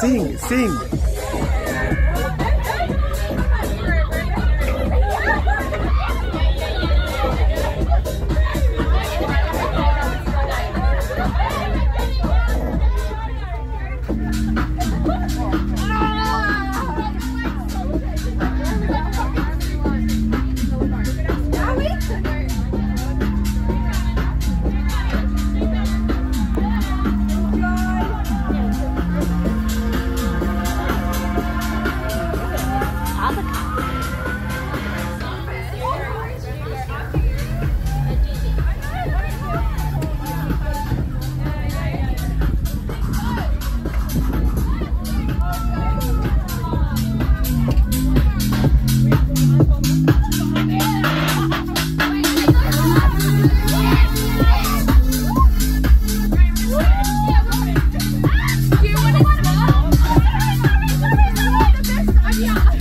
Sing, sing. yeah.